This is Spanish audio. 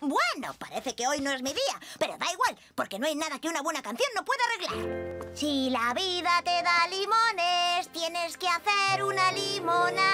Bueno, parece que hoy no es mi día, pero da igual, porque no hay nada que una buena canción no pueda arreglar. Si la vida te da limones, tienes que hacer una limonada.